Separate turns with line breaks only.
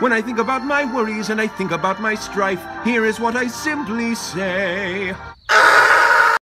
When I think about my worries and I think about my strife, here is what I simply say.